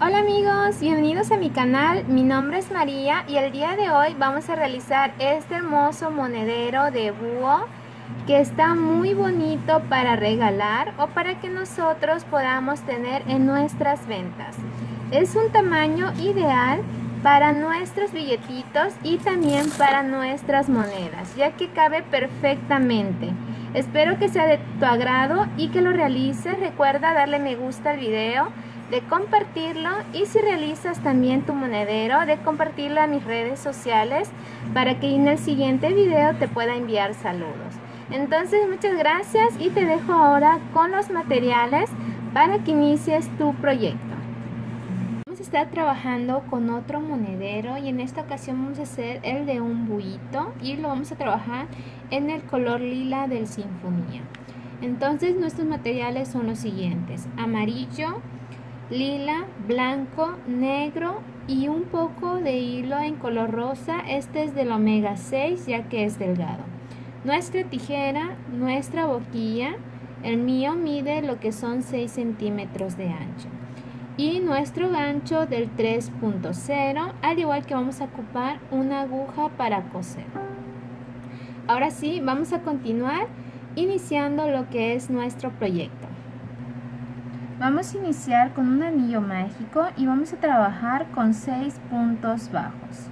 Hola amigos, bienvenidos a mi canal, mi nombre es María y el día de hoy vamos a realizar este hermoso monedero de búho que está muy bonito para regalar o para que nosotros podamos tener en nuestras ventas. Es un tamaño ideal para nuestros billetitos y también para nuestras monedas, ya que cabe perfectamente. Espero que sea de tu agrado y que lo realices. Recuerda darle me gusta al video, de compartirlo y si realizas también tu monedero, de compartirlo a mis redes sociales para que en el siguiente video te pueda enviar saludos. Entonces muchas gracias y te dejo ahora con los materiales para que inicies tu proyecto. Vamos a estar trabajando con otro monedero y en esta ocasión vamos a hacer el de un buito y lo vamos a trabajar en el color lila del sinfonía. Entonces nuestros materiales son los siguientes, amarillo, lila, blanco, negro y un poco de hilo en color rosa. Este es del omega 6 ya que es delgado. Nuestra tijera, nuestra boquilla, el mío mide lo que son 6 centímetros de ancho. Y nuestro gancho del 3.0, al igual que vamos a ocupar una aguja para coser. Ahora sí, vamos a continuar iniciando lo que es nuestro proyecto. Vamos a iniciar con un anillo mágico y vamos a trabajar con 6 puntos bajos.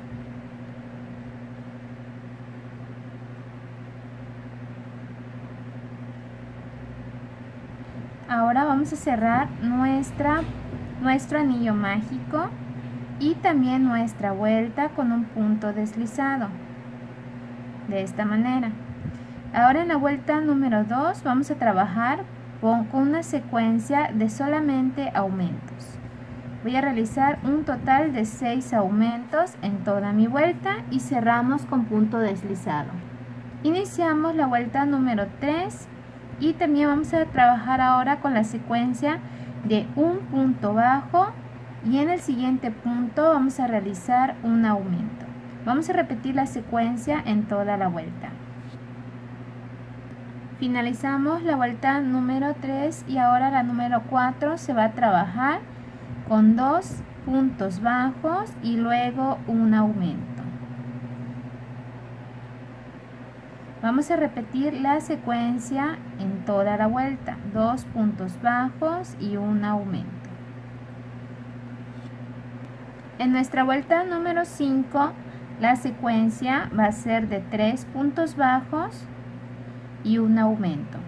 Ahora vamos a cerrar nuestra, nuestro anillo mágico y también nuestra vuelta con un punto deslizado. De esta manera. Ahora en la vuelta número 2 vamos a trabajar con una secuencia de solamente aumentos. Voy a realizar un total de 6 aumentos en toda mi vuelta y cerramos con punto deslizado. Iniciamos la vuelta número 3 y también vamos a trabajar ahora con la secuencia de un punto bajo y en el siguiente punto vamos a realizar un aumento. Vamos a repetir la secuencia en toda la vuelta. Finalizamos la vuelta número 3 y ahora la número 4 se va a trabajar con dos puntos bajos y luego un aumento. Vamos a repetir la secuencia en toda la vuelta, dos puntos bajos y un aumento. En nuestra vuelta número 5, la secuencia va a ser de tres puntos bajos y un aumento.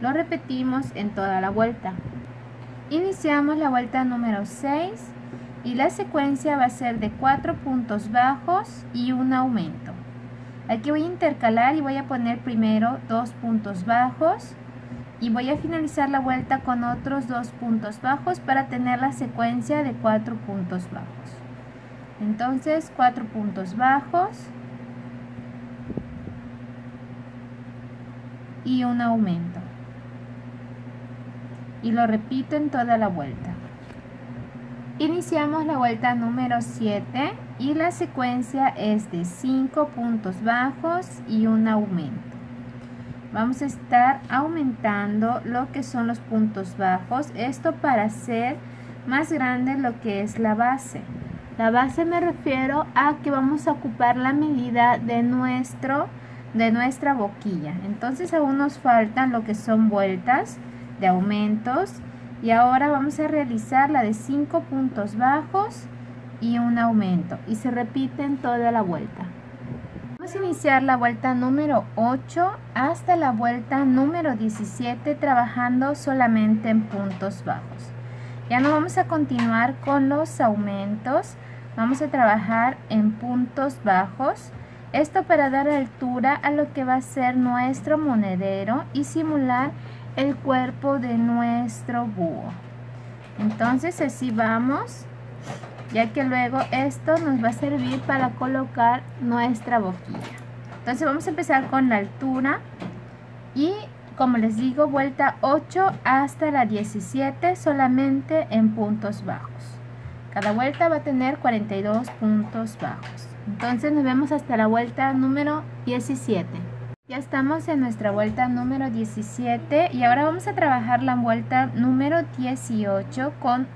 Lo repetimos en toda la vuelta. Iniciamos la vuelta número 6 y la secuencia va a ser de cuatro puntos bajos y un aumento. Aquí voy a intercalar y voy a poner primero dos puntos bajos y voy a finalizar la vuelta con otros dos puntos bajos para tener la secuencia de cuatro puntos bajos. Entonces, cuatro puntos bajos y un aumento. Y lo repito en toda la vuelta. Iniciamos la vuelta número 7 y la secuencia es de 5 puntos bajos y un aumento. Vamos a estar aumentando lo que son los puntos bajos, esto para hacer más grande lo que es la base. La base me refiero a que vamos a ocupar la medida de, nuestro, de nuestra boquilla. Entonces aún nos faltan lo que son vueltas de aumentos y ahora vamos a realizar la de 5 puntos bajos y un aumento y se repite en toda la vuelta. Vamos a iniciar la vuelta número 8 hasta la vuelta número 17 trabajando solamente en puntos bajos. Ya no vamos a continuar con los aumentos, vamos a trabajar en puntos bajos. Esto para dar altura a lo que va a ser nuestro monedero y simular el cuerpo de nuestro búho. Entonces así vamos, ya que luego esto nos va a servir para colocar nuestra boquilla. Entonces vamos a empezar con la altura y como les digo, vuelta 8 hasta la 17 solamente en puntos bajos. Cada vuelta va a tener 42 puntos bajos. Entonces nos vemos hasta la vuelta número 17. Ya estamos en nuestra vuelta número 17 y ahora vamos a trabajar la vuelta número 18 con,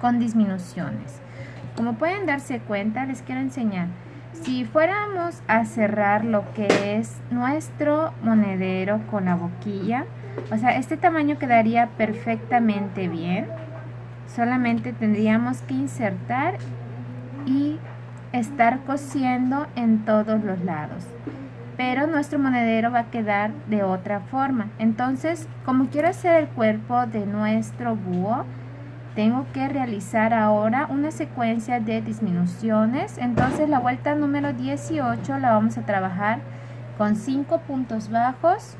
con disminuciones. Como pueden darse cuenta, les quiero enseñar. Si fuéramos a cerrar lo que es nuestro monedero con la boquilla, o sea, este tamaño quedaría perfectamente bien. Solamente tendríamos que insertar y estar cosiendo en todos los lados pero nuestro monedero va a quedar de otra forma. Entonces, como quiero hacer el cuerpo de nuestro búho, tengo que realizar ahora una secuencia de disminuciones. Entonces, la vuelta número 18 la vamos a trabajar con 5 puntos bajos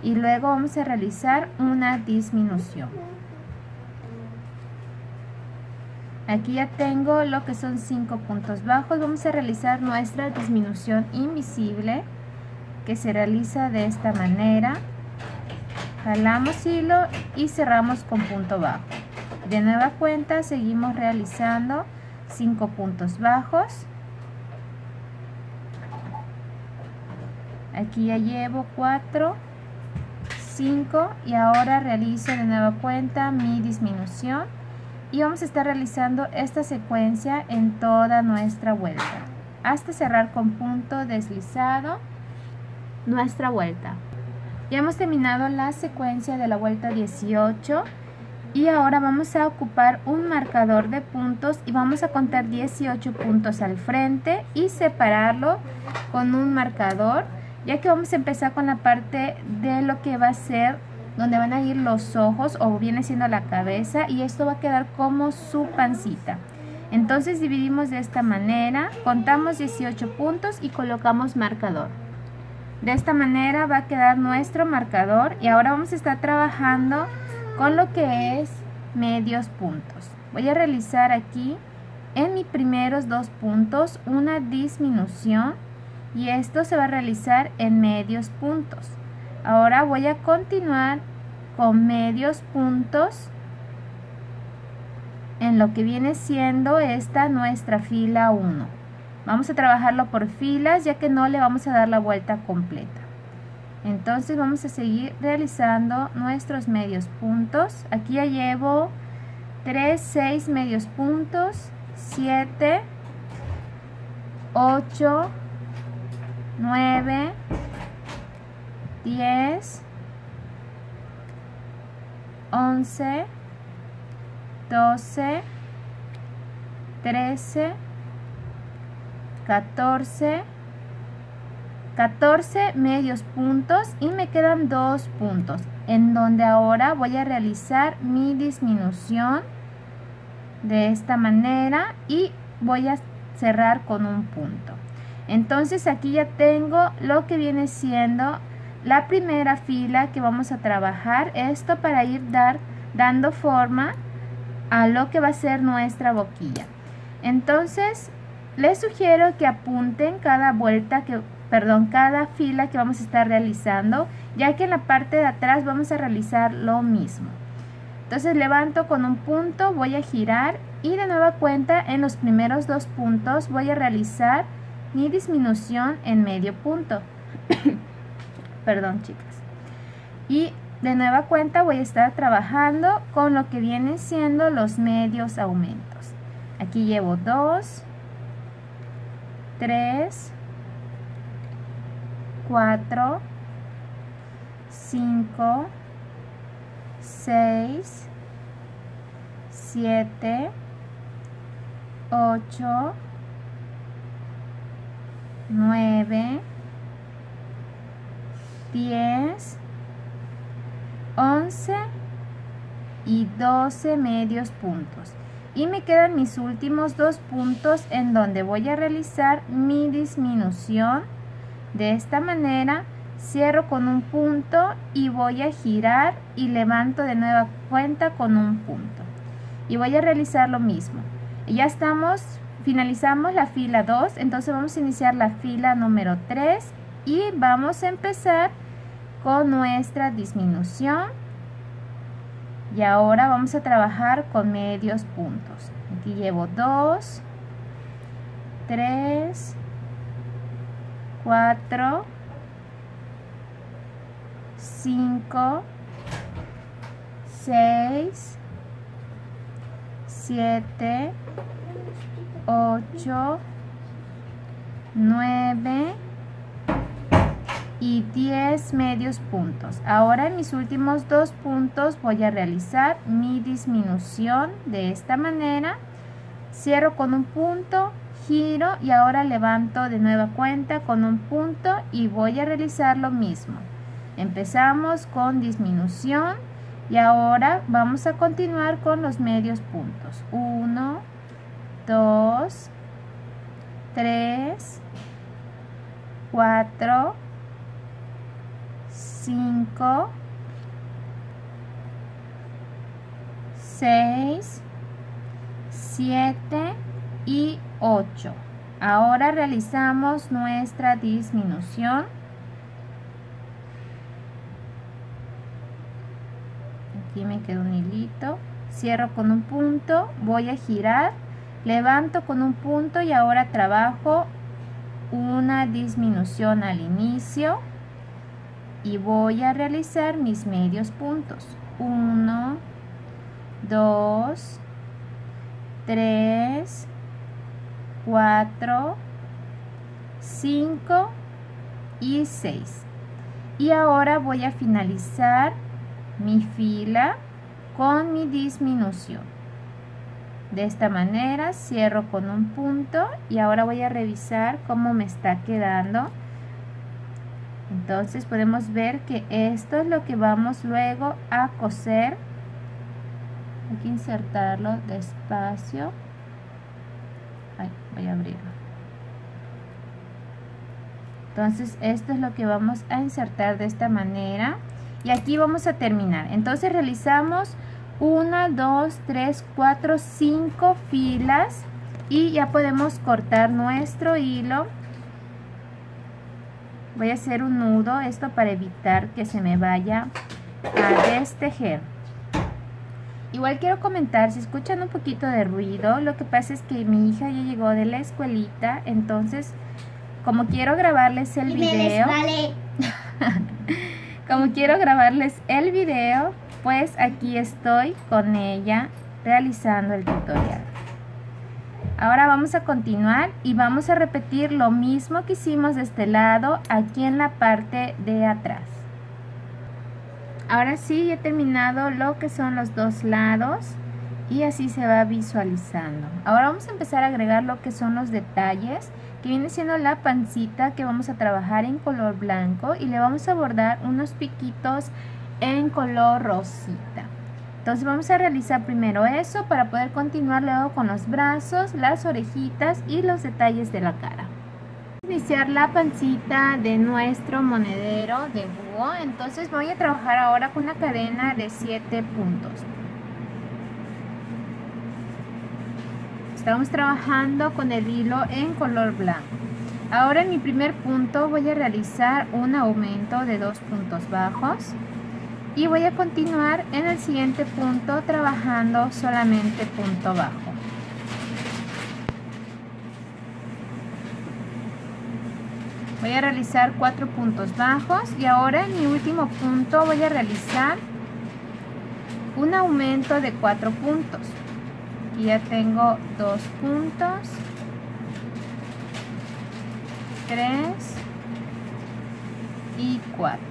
y luego vamos a realizar una disminución. Aquí ya tengo lo que son 5 puntos bajos. Vamos a realizar nuestra disminución invisible que se realiza de esta manera. Jalamos hilo y cerramos con punto bajo. De nueva cuenta seguimos realizando 5 puntos bajos. Aquí ya llevo 4, 5 y ahora realizo de nueva cuenta mi disminución y vamos a estar realizando esta secuencia en toda nuestra vuelta hasta cerrar con punto deslizado nuestra vuelta. Ya hemos terminado la secuencia de la vuelta 18 y ahora vamos a ocupar un marcador de puntos y vamos a contar 18 puntos al frente y separarlo con un marcador ya que vamos a empezar con la parte de lo que va a ser donde van a ir los ojos o viene siendo la cabeza y esto va a quedar como su pancita. Entonces dividimos de esta manera, contamos 18 puntos y colocamos marcador. De esta manera va a quedar nuestro marcador y ahora vamos a estar trabajando con lo que es medios puntos. Voy a realizar aquí en mis primeros dos puntos una disminución y esto se va a realizar en medios puntos. Ahora voy a continuar con medios puntos en lo que viene siendo esta nuestra fila 1. Vamos a trabajarlo por filas ya que no le vamos a dar la vuelta completa. Entonces vamos a seguir realizando nuestros medios puntos. Aquí ya llevo 3, 6 medios puntos, 7, 8, 9, 10, 11, 12, 13, 14, 14 medios puntos y me quedan dos puntos en donde ahora voy a realizar mi disminución de esta manera y voy a cerrar con un punto. Entonces aquí ya tengo lo que viene siendo la primera fila que vamos a trabajar esto para ir dar, dando forma a lo que va a ser nuestra boquilla. Entonces les sugiero que apunten cada vuelta que perdón cada fila que vamos a estar realizando ya que en la parte de atrás vamos a realizar lo mismo. Entonces levanto con un punto voy a girar y de nueva cuenta en los primeros dos puntos voy a realizar mi disminución en medio punto Perdón, chicas. Y de nueva cuenta voy a estar trabajando con lo que vienen siendo los medios aumentos. Aquí llevo 2, 3, 4, 5, 6, 7, 8, 9, 10, 11 y 12 medios puntos. Y me quedan mis últimos dos puntos en donde voy a realizar mi disminución. De esta manera cierro con un punto y voy a girar y levanto de nueva cuenta con un punto. Y voy a realizar lo mismo. Ya estamos, finalizamos la fila 2, entonces vamos a iniciar la fila número 3 y vamos a empezar con nuestra disminución. Y ahora vamos a trabajar con medios puntos. Aquí llevo 2 3 4 5, 6, 7, 8, 9 y 10 medios puntos. Ahora en mis últimos dos puntos voy a realizar mi disminución de esta manera. Cierro con un punto, giro y ahora levanto de nueva cuenta con un punto y voy a realizar lo mismo. Empezamos con disminución y ahora vamos a continuar con los medios puntos. 1, 2, 3, 4, 5, 6, 7 y 8. Ahora realizamos nuestra disminución. Aquí me queda un hilito. Cierro con un punto, voy a girar, levanto con un punto y ahora trabajo una disminución al inicio y voy a realizar mis medios puntos. 1, 2, 3, 4, 5 y 6. Y ahora voy a finalizar mi fila con mi disminución. De esta manera cierro con un punto y ahora voy a revisar cómo me está quedando. Entonces podemos ver que esto es lo que vamos luego a coser. Hay que insertarlo despacio. Voy a abrirlo. Entonces esto es lo que vamos a insertar de esta manera. Y aquí vamos a terminar. Entonces realizamos 1 2 3 4 5 filas y ya podemos cortar nuestro hilo voy a hacer un nudo esto para evitar que se me vaya a destejer Igual quiero comentar, si escuchan un poquito de ruido, lo que pasa es que mi hija ya llegó de la escuelita, entonces como quiero grabarles el video, como quiero grabarles el video, pues aquí estoy con ella realizando el tutorial. Ahora vamos a continuar y vamos a repetir lo mismo que hicimos de este lado aquí en la parte de atrás. Ahora sí he terminado lo que son los dos lados y así se va visualizando. Ahora vamos a empezar a agregar lo que son los detalles que viene siendo la pancita que vamos a trabajar en color blanco y le vamos a bordar unos piquitos en color rosita. Entonces vamos a realizar primero eso para poder continuar luego con los brazos, las orejitas y los detalles de la cara. Iniciar la pancita de nuestro monedero de búho. Entonces voy a trabajar ahora con una cadena de 7 puntos. Estamos trabajando con el hilo en color blanco. Ahora en mi primer punto voy a realizar un aumento de dos puntos bajos y voy a continuar en el siguiente punto trabajando solamente punto bajo. Voy a realizar cuatro puntos bajos y ahora en mi último punto voy a realizar un aumento de cuatro puntos. Y ya tengo dos puntos tres y cuatro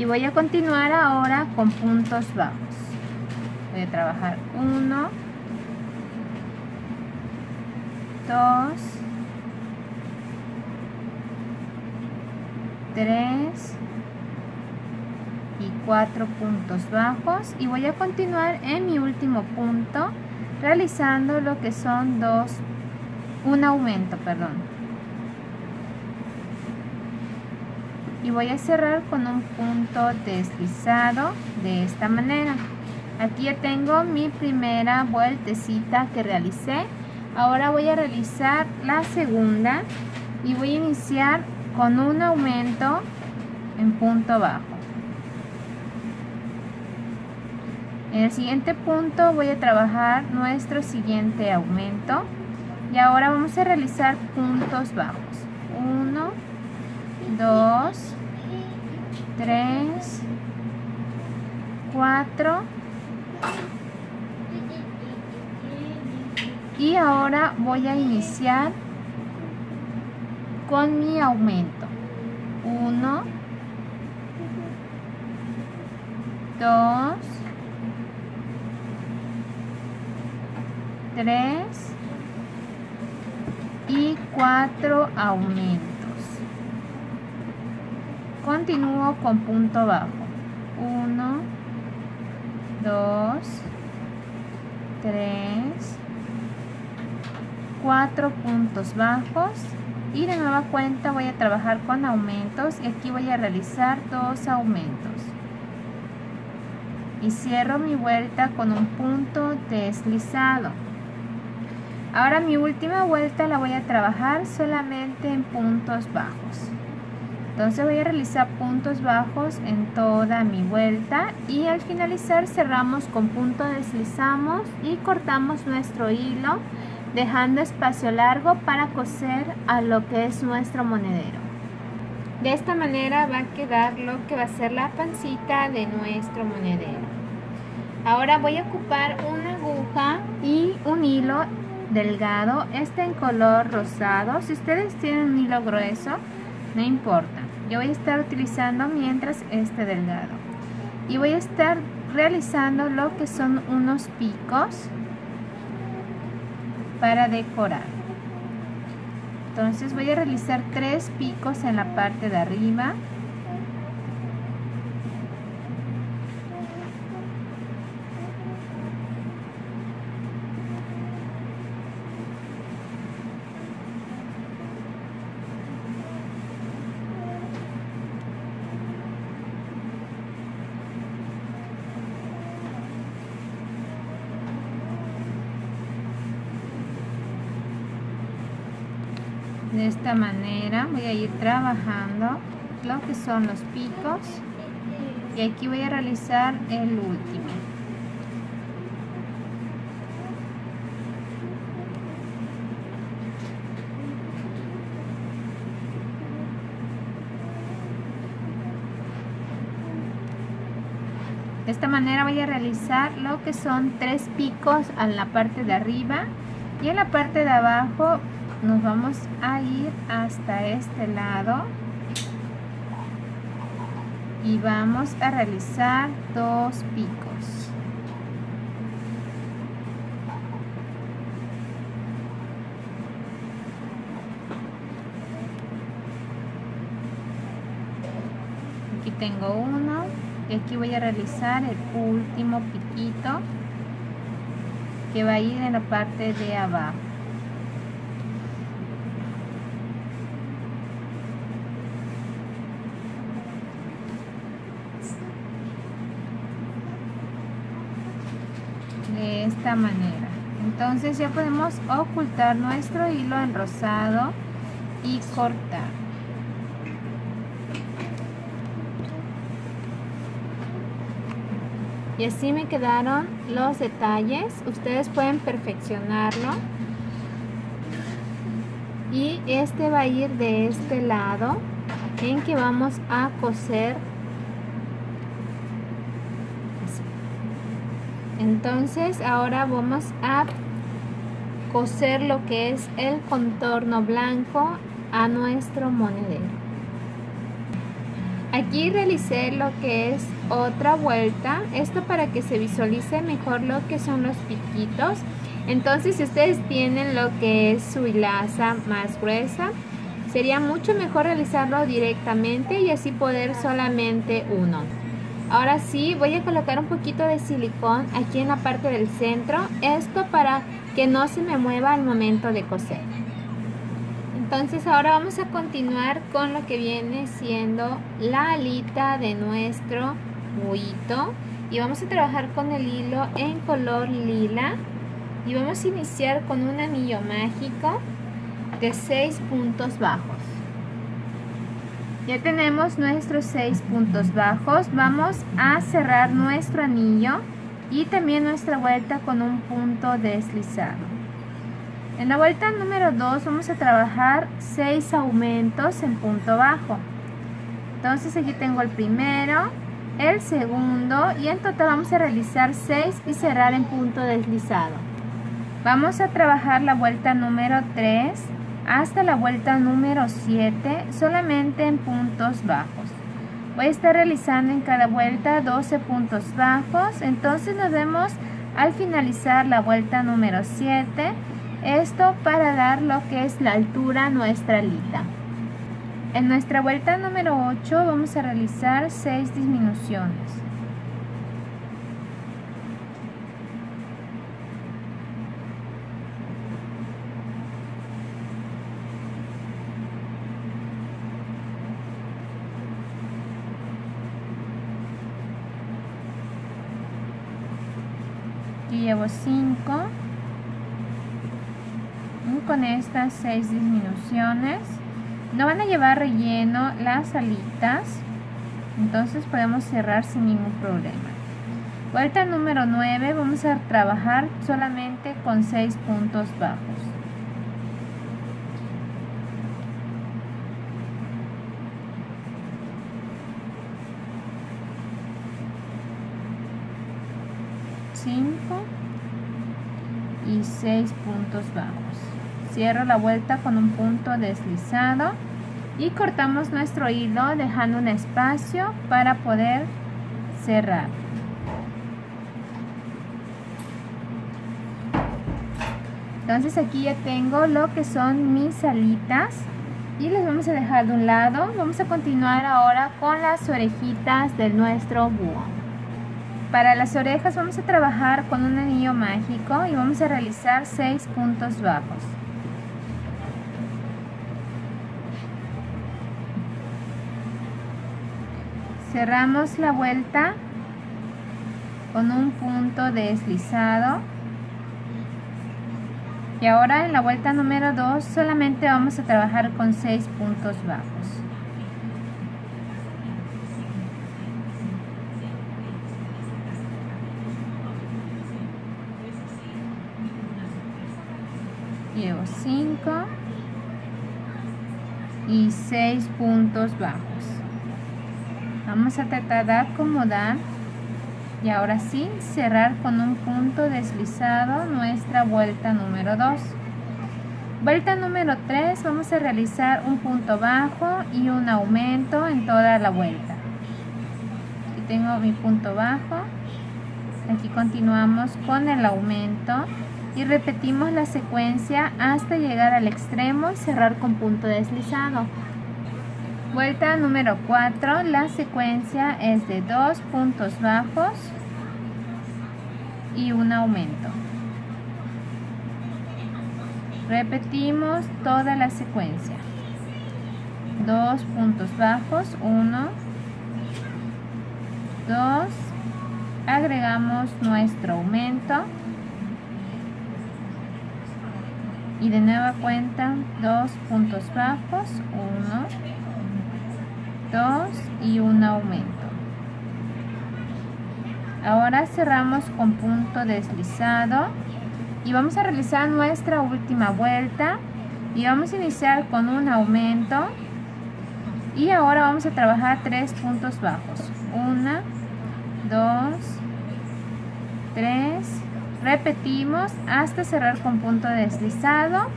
y voy a continuar ahora con puntos bajos. Voy a trabajar uno dos 3 y 4 puntos bajos. Y voy a continuar en mi último punto realizando lo que son dos un aumento perdón y voy a cerrar con un punto deslizado de esta manera aquí ya tengo mi primera vueltecita que realicé ahora voy a realizar la segunda y voy a iniciar con un aumento en punto bajo. En el siguiente punto voy a trabajar nuestro siguiente aumento y ahora vamos a realizar puntos bajos. 1, 2, 3, 4 y ahora voy a iniciar con mi aumento. 1 2 3 y 4 aumentos continúo con punto bajo. 1 2 3 4 puntos bajos. Y de nueva cuenta voy a trabajar con aumentos. Y aquí voy a realizar dos aumentos. Y cierro mi vuelta con un punto deslizado. Ahora mi última vuelta la voy a trabajar solamente en puntos bajos entonces voy a realizar puntos bajos en toda mi vuelta y al finalizar cerramos con punto deslizamos y cortamos nuestro hilo dejando espacio largo para coser a lo que es nuestro monedero. De esta manera va a quedar lo que va a ser la pancita de nuestro monedero. Ahora voy a ocupar una aguja y un hilo delgado, este en color rosado. Si ustedes tienen un hilo grueso, no importa. Yo voy a estar utilizando mientras este delgado. Y voy a estar realizando lo que son unos picos para decorar. Entonces voy a realizar tres picos en la parte de arriba. de esta manera voy a ir trabajando lo que son los picos y aquí voy a realizar el último. De esta manera voy a realizar lo que son tres picos en la parte de arriba y en la parte de abajo nos vamos a ir hasta este lado. Y vamos a realizar dos picos. Aquí tengo uno. Y aquí voy a realizar el último piquito que va a ir en la parte de abajo de manera. Entonces ya podemos ocultar nuestro hilo en rosado y cortar. Y así me quedaron los detalles. Ustedes pueden perfeccionarlo. Y este va a ir de este lado en que vamos a coser entonces ahora vamos a coser lo que es el contorno blanco a nuestro monedero aquí realicé lo que es otra vuelta esto para que se visualice mejor lo que son los piquitos. Entonces si ustedes tienen lo que es su hilaza más gruesa sería mucho mejor realizarlo directamente y así poder solamente uno Ahora sí, voy a colocar un poquito de silicón aquí en la parte del centro. Esto para que no se me mueva al momento de coser. Entonces ahora vamos a continuar con lo que viene siendo la alita de nuestro buito. Y vamos a trabajar con el hilo en color lila. Y vamos a iniciar con un anillo mágico de 6 puntos bajos. Ya tenemos nuestros seis puntos bajos. Vamos a cerrar nuestro anillo y también nuestra vuelta con un punto deslizado. En la vuelta número 2 vamos a trabajar 6 aumentos en punto bajo. entonces aquí tengo el primero el segundo y en total vamos a realizar 6 y cerrar en punto deslizado vamos a trabajar la vuelta número 3 hasta la vuelta número 7 solamente en puntos bajos. Voy a estar realizando en cada vuelta 12 puntos bajos. Entonces nos vemos al finalizar la vuelta número 7 esto para dar lo que es la altura a nuestra alita en nuestra vuelta número 8 vamos a realizar 6 disminuciones. Llevo 5 con estas 6 disminuciones no van a llevar relleno las alitas, entonces podemos cerrar sin ningún problema. Vuelta número 9, vamos a trabajar solamente con 6 puntos bajos. Cinco y 6 puntos bajos. Cierro la vuelta con un punto deslizado y cortamos nuestro hilo dejando un espacio para poder cerrar. Entonces aquí ya tengo lo que son mis alitas y les vamos a dejar de un lado. Vamos a continuar ahora con las orejitas de nuestro búho para las orejas vamos a trabajar con un anillo mágico y vamos a realizar 6 puntos bajos. Cerramos la vuelta con un punto deslizado. Y ahora en la vuelta número 2 solamente vamos a trabajar con 6 puntos bajos llevo 5 y 6 puntos bajos. Vamos a tratar de acomodar y ahora sí cerrar con un punto deslizado nuestra vuelta número 2 vuelta número 3 vamos a realizar un punto bajo y un aumento en toda la vuelta. Aquí tengo mi punto bajo. Aquí continuamos con el aumento y repetimos la secuencia hasta llegar al extremo y cerrar con punto deslizado Vuelta número 4, la secuencia es de dos puntos bajos y un aumento. Repetimos toda la secuencia. Dos puntos bajos, 1, 2, agregamos nuestro aumento y de nueva cuenta dos puntos bajos, 1, 2 y un aumento. Ahora cerramos con punto deslizado y vamos a realizar nuestra última vuelta y vamos a iniciar con un aumento. Y ahora vamos a trabajar tres puntos bajos. 1 2 3 repetimos hasta cerrar con punto deslizado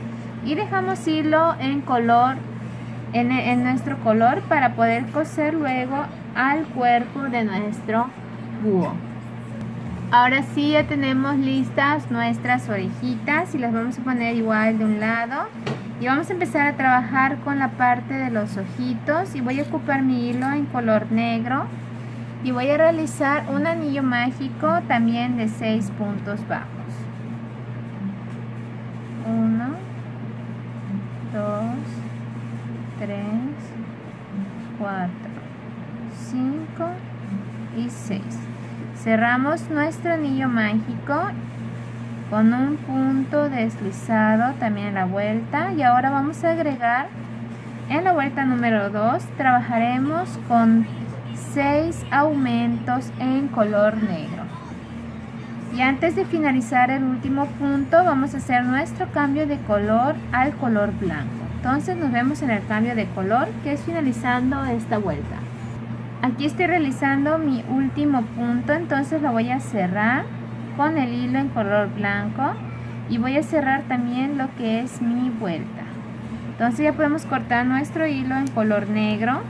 y dejamos hilo en color en, nuestro color para poder coser luego al cuerpo de nuestro búho. Ahora sí ya tenemos listas nuestras orejitas y las vamos a poner igual de un lado. Y vamos a empezar a trabajar con la parte de los ojitos y voy a ocupar mi hilo en color negro. Y voy a realizar un anillo mágico también de 6 puntos bajos. 1, 2, 3, 4, 5 y 6. Cerramos nuestro anillo mágico con un punto deslizado también en la vuelta y ahora vamos a agregar en la vuelta número 2 trabajaremos con 6 aumentos en color negro. Y antes de finalizar el último punto vamos a hacer nuestro cambio de color al color blanco. Entonces nos vemos en el cambio de color que es finalizando esta vuelta. aquí estoy realizando mi último punto entonces lo voy a cerrar con el hilo en color blanco y voy a cerrar también lo que es mi vuelta. Entonces ya podemos cortar nuestro hilo en color negro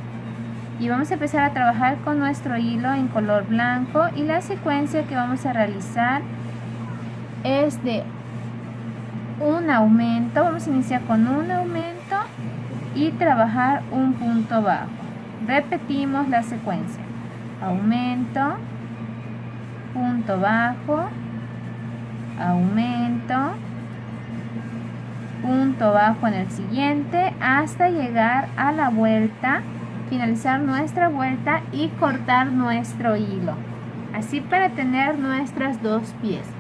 y vamos a empezar a trabajar con nuestro hilo en color blanco y la secuencia que vamos a realizar es de un aumento. Vamos a iniciar con un aumento y trabajar un punto bajo. Repetimos la secuencia. Aumento punto bajo aumento punto bajo en el siguiente hasta llegar a la vuelta finalizar nuestra vuelta y cortar nuestro hilo. Así para tener nuestras dos piezas.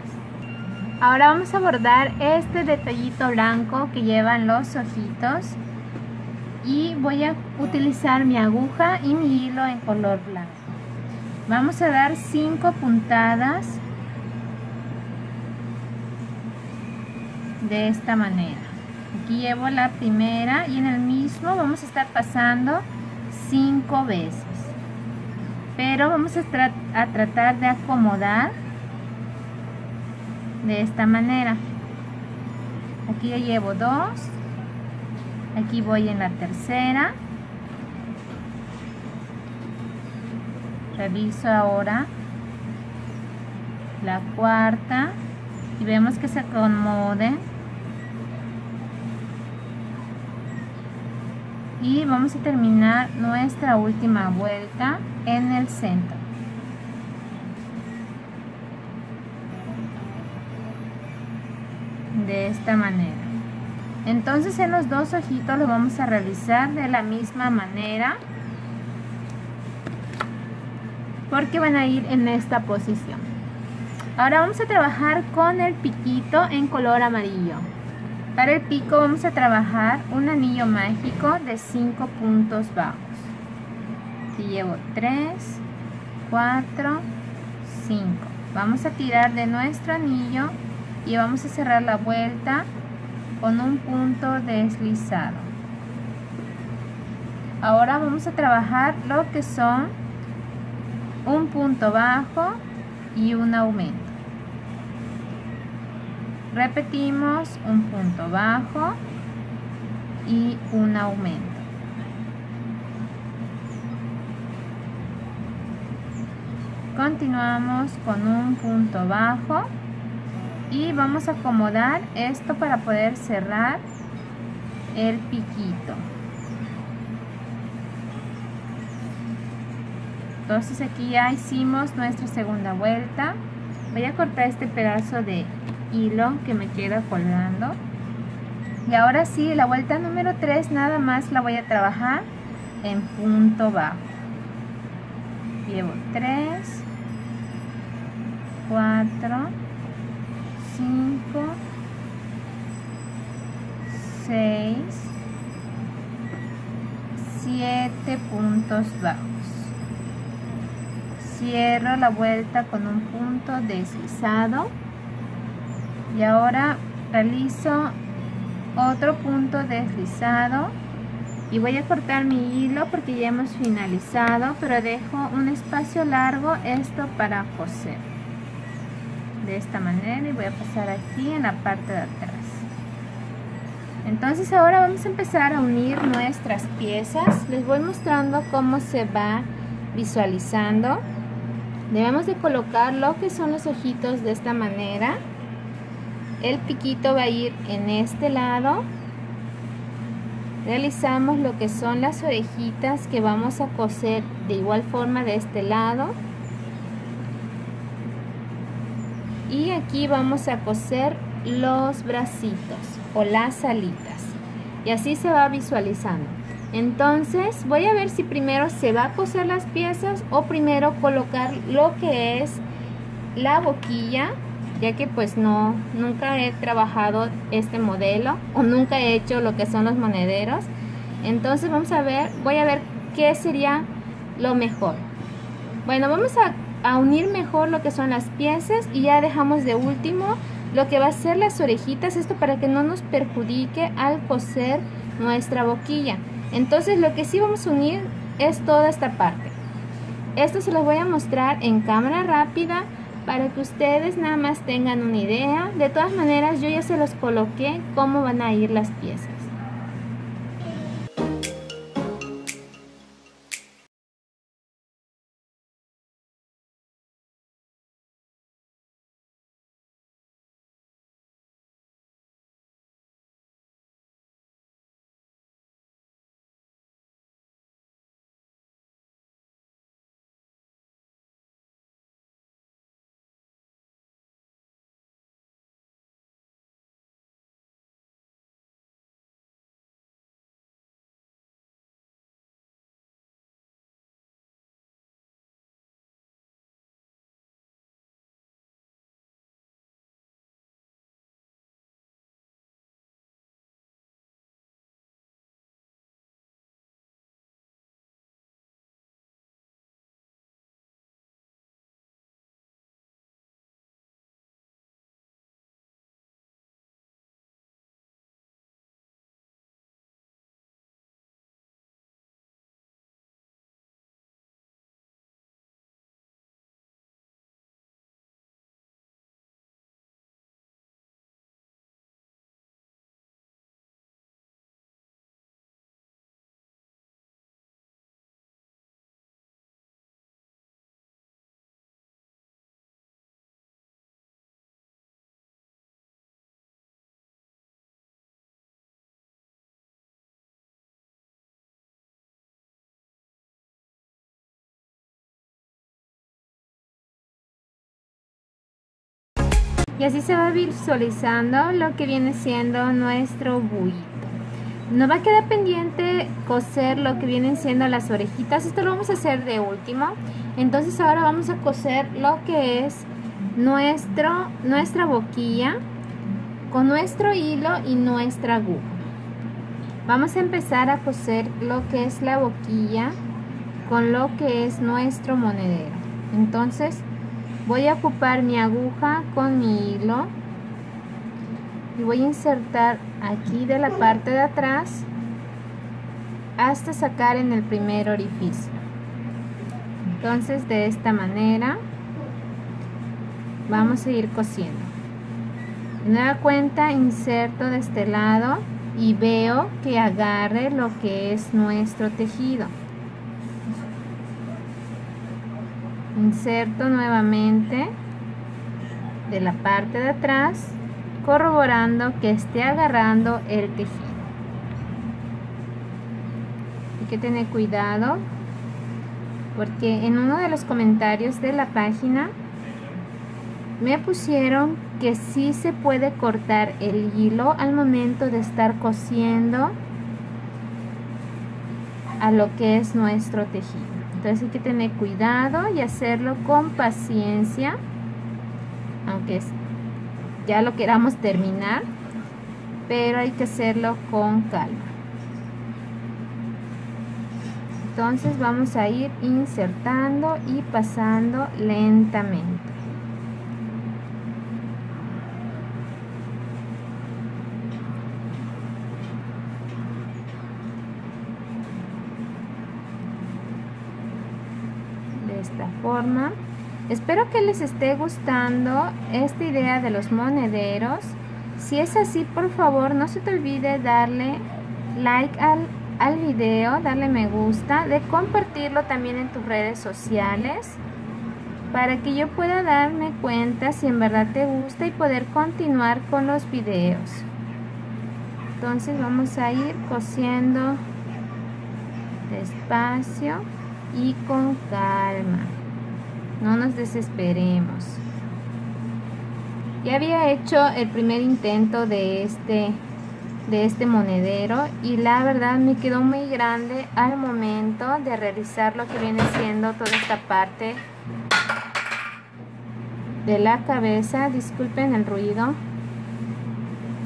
Ahora vamos a bordar este detallito blanco que llevan los ojitos. Y voy a utilizar mi aguja y mi hilo en color blanco. Vamos a dar cinco puntadas de esta manera. Aquí llevo la primera y en el mismo vamos a estar pasando cinco veces pero vamos a, tratar de acomodar de esta manera. Aquí ya llevo dos. Aquí voy en la tercera. Reviso ahora la cuarta y vemos que se acomode y vamos a terminar nuestra última vuelta en el centro. De esta manera. Entonces en los dos ojitos lo vamos a realizar de la misma manera. Porque van a ir en esta posición. Ahora vamos a trabajar con el piquito en color amarillo para el pico vamos a trabajar un anillo mágico de 5 puntos bajos aquí llevo 3 4 5 vamos a tirar de nuestro anillo y vamos a cerrar la vuelta con un punto deslizado. Ahora vamos a trabajar lo que son un punto bajo y un aumento. Repetimos un punto bajo y un aumento. Continuamos con un punto bajo y vamos a acomodar esto para poder cerrar el piquito entonces aquí ya hicimos nuestra segunda vuelta voy a cortar este pedazo de hilo que me queda colgando. Y ahora sí la vuelta número 3 nada más la voy a trabajar en punto bajo. Llevo 3 4 5 6 7 puntos bajos. Cierro la vuelta con un punto deslizado y ahora realizo otro punto deslizado. Y voy a cortar mi hilo porque ya hemos finalizado pero dejo un espacio largo esto para coser. De esta manera y voy a pasar aquí en la parte de atrás. Entonces ahora vamos a empezar a unir nuestras piezas. Les voy mostrando cómo se va visualizando. Debemos de colocar lo que son los ojitos de esta manera el piquito va a ir en este lado. Realizamos lo que son las orejitas que vamos a coser de igual forma de este lado. Y aquí vamos a coser los bracitos o las alitas. Y así se va visualizando. Entonces voy a ver si primero se va a coser las piezas o primero colocar lo que es la boquilla ya que pues no nunca he trabajado este modelo o nunca he hecho lo que son los monederos entonces vamos a ver voy a ver qué sería lo mejor bueno vamos a unir mejor lo que son las piezas y ya dejamos de último lo que va a ser las orejitas, esto para que no nos perjudique al coser nuestra boquilla. Entonces lo que sí vamos a unir es toda esta parte. esto se los voy a mostrar en cámara rápida para que ustedes nada más tengan una idea. De todas maneras yo ya se los coloqué cómo van a ir las piezas. Y así se va visualizando lo que viene siendo nuestro buito nos va a quedar pendiente coser lo que vienen siendo las orejitas. Esto lo vamos a hacer de último. Entonces ahora vamos a coser lo que es nuestro nuestra boquilla con nuestro hilo y nuestra aguja. Vamos a empezar a coser lo que es la boquilla con lo que es nuestro monedero. Entonces voy a ocupar mi aguja con mi hilo y voy a insertar aquí de la parte de atrás hasta sacar en el primer orificio. Entonces de esta manera vamos a ir cosiendo. De nueva cuenta inserto de este lado y veo que agarre lo que es nuestro tejido inserto nuevamente de la parte de atrás corroborando que esté agarrando el tejido. Hay que tener cuidado porque en uno de los comentarios de la página me pusieron que sí se puede cortar el hilo al momento de estar cosiendo a lo que es nuestro tejido entonces hay que tener cuidado y hacerlo con paciencia, aunque ya lo queramos terminar, pero hay que hacerlo con calma. Entonces vamos a ir insertando y pasando lentamente. Espero que les esté gustando esta idea de los monederos. Si es así, por favor, no se te olvide darle like al, al video, darle me gusta, de compartirlo también en tus redes sociales para que yo pueda darme cuenta si en verdad te gusta y poder continuar con los videos. Entonces vamos a ir cosiendo despacio y con calma. No nos desesperemos. Ya había hecho el primer intento de este de este monedero y la verdad me quedó muy grande al momento de realizar lo que viene siendo toda esta parte de la cabeza. Disculpen el ruido.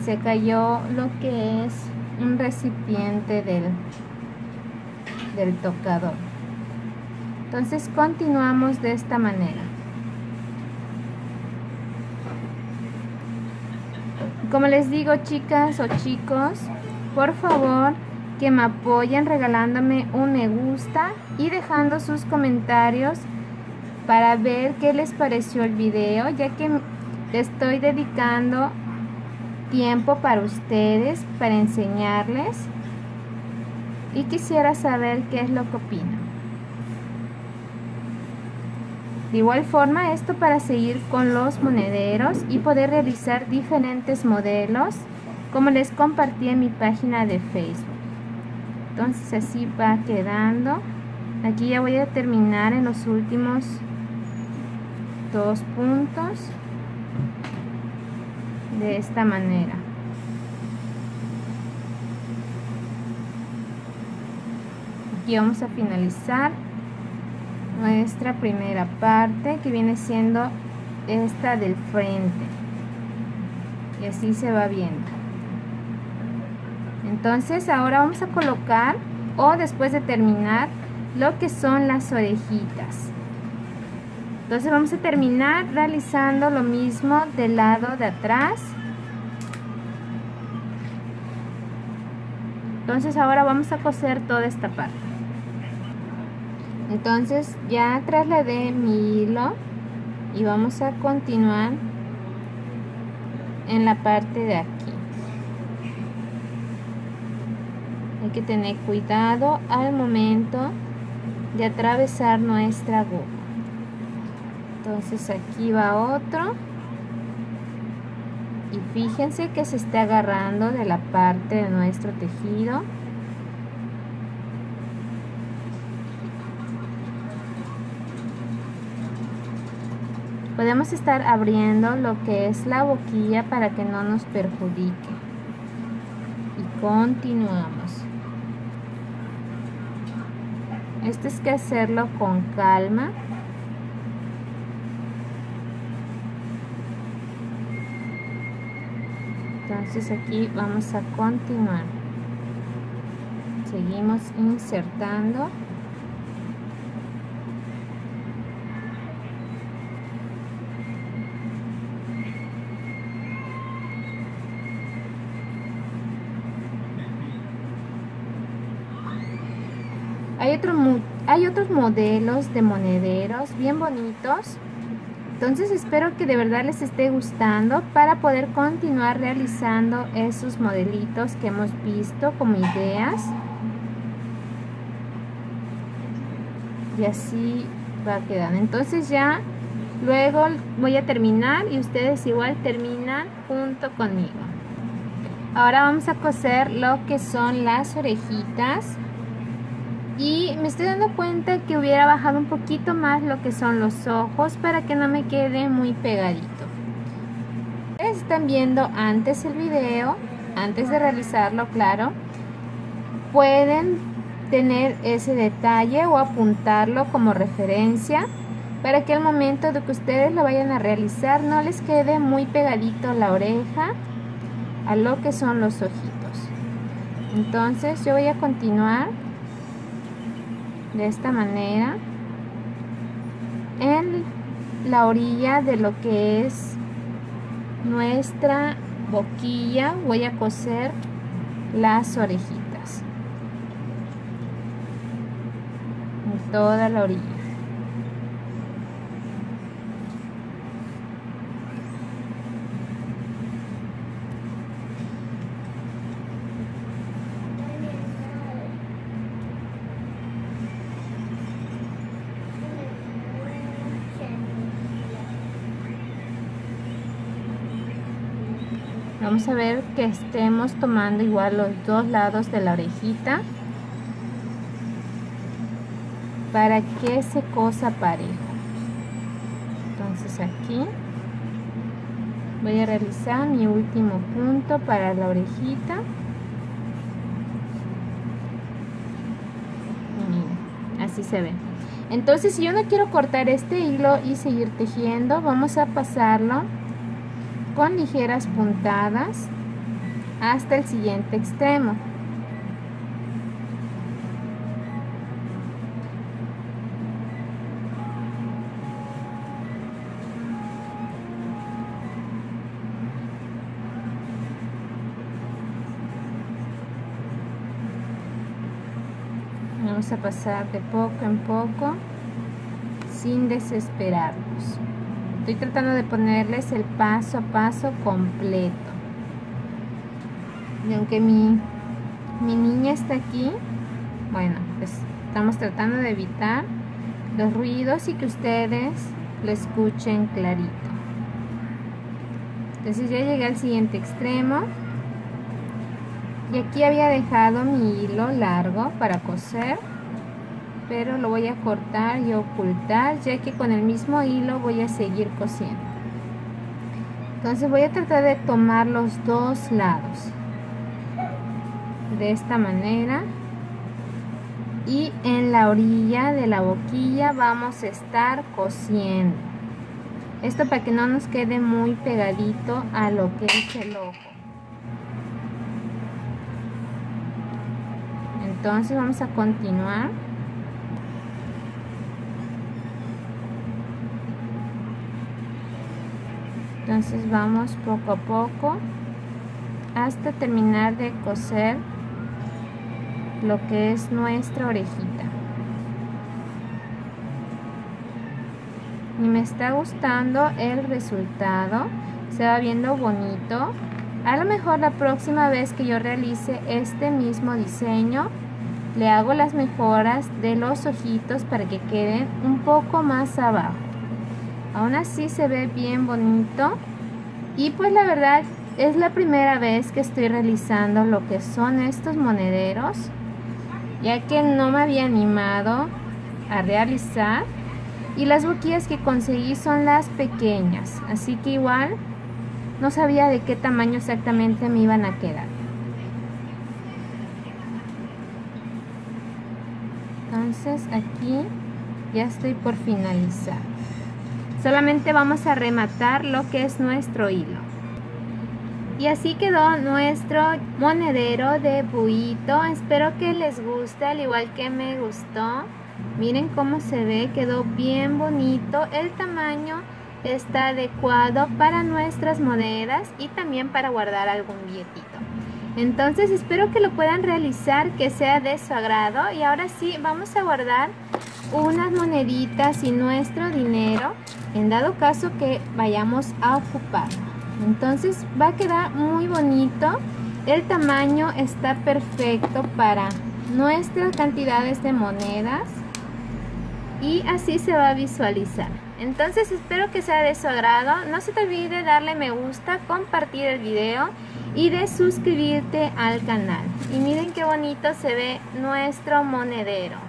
Se cayó lo que es un recipiente del del tocador entonces continuamos de esta manera. Como les digo chicas o chicos, por favor que me apoyen regalándome un me gusta y dejando sus comentarios para ver qué les pareció el video, ya que estoy dedicando tiempo para ustedes, para enseñarles y quisiera saber qué es lo que opinan. De igual forma, esto para seguir con los monederos y poder realizar diferentes modelos como les compartí en mi página de Facebook. Entonces así va quedando. Aquí ya voy a terminar en los últimos dos puntos de esta manera. Aquí vamos a finalizar nuestra primera parte que viene siendo esta del frente. Y así se va viendo. Entonces ahora vamos a colocar o después de terminar lo que son las orejitas. Entonces vamos a terminar realizando lo mismo del lado de atrás. Entonces ahora vamos a coser toda esta parte entonces ya trasladé mi hilo y vamos a continuar en la parte de aquí. Hay que tener cuidado al momento de atravesar nuestra goma entonces aquí va otro. Y fíjense que se está agarrando de la parte de nuestro tejido podemos estar abriendo lo que es la boquilla para que no nos perjudique. Y continuamos. Esto es que hacerlo con calma. Entonces aquí vamos a continuar. Seguimos insertando Hay, otro, hay otros modelos de monederos bien bonitos. Entonces espero que de verdad les esté gustando para poder continuar realizando esos modelitos que hemos visto como ideas. Y así va quedando. Entonces ya luego voy a terminar y ustedes igual terminan junto conmigo. Ahora vamos a coser lo que son las orejitas y me estoy dando cuenta que hubiera bajado un poquito más lo que son los ojos para que no me quede muy pegadito. Están viendo antes el video antes de realizarlo claro. Pueden tener ese detalle o apuntarlo como referencia para que al momento de que ustedes lo vayan a realizar no les quede muy pegadito la oreja a lo que son los ojitos. Entonces yo voy a continuar de esta manera en la orilla de lo que es nuestra boquilla voy a coser las orejitas. En toda la orilla vamos a ver que estemos tomando igual los dos lados de la orejita para que se cosa parejo. Entonces aquí voy a realizar mi último punto para la orejita. Así se ve. Entonces si yo no quiero cortar este hilo y seguir tejiendo vamos a pasarlo con ligeras puntadas hasta el siguiente extremo. Vamos a pasar de poco en poco sin desesperarnos. Estoy tratando de ponerles el paso a paso completo. Y aunque mi, mi niña está aquí, bueno, pues estamos tratando de evitar los ruidos y que ustedes lo escuchen clarito. Entonces ya llegué al siguiente extremo. Y aquí había dejado mi hilo largo para coser pero lo voy a cortar y ocultar ya que con el mismo hilo voy a seguir cosiendo. Entonces voy a tratar de tomar los dos lados de esta manera. Y en la orilla de la boquilla vamos a estar cosiendo. Esto para que no nos quede muy pegadito a lo que es el ojo. Entonces vamos a continuar entonces vamos poco a poco hasta terminar de coser lo que es nuestra orejita. Y me está gustando el resultado. Se va viendo bonito. A lo mejor la próxima vez que yo realice este mismo diseño le hago las mejoras de los ojitos para que queden un poco más abajo aún así se ve bien bonito. Y pues la verdad es la primera vez que estoy realizando lo que son estos monederos ya que no me había animado a realizar. Y las boquillas que conseguí son las pequeñas así que igual no sabía de qué tamaño exactamente me iban a quedar. Entonces aquí ya estoy por finalizar Solamente vamos a rematar lo que es nuestro hilo. Y así quedó nuestro monedero de buito. Espero que les guste, al igual que me gustó. Miren cómo se ve, quedó bien bonito. El tamaño está adecuado para nuestras monedas y también para guardar algún billetito. Entonces espero que lo puedan realizar, que sea de su agrado. Y ahora sí, vamos a guardar unas moneditas y nuestro dinero en dado caso que vayamos a ocupar. Entonces va a quedar muy bonito. El tamaño está perfecto para nuestras cantidades de monedas y así se va a visualizar. Entonces espero que sea de su agrado. No se te olvide darle me gusta, compartir el video y de suscribirte al canal. Y miren qué bonito se ve nuestro monedero.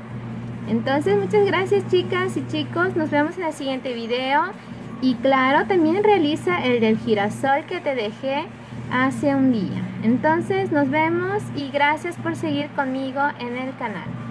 Entonces, muchas gracias chicas y chicos. Nos vemos en el siguiente video. Y claro, también realiza el del girasol que te dejé hace un día. Entonces, nos vemos y gracias por seguir conmigo en el canal.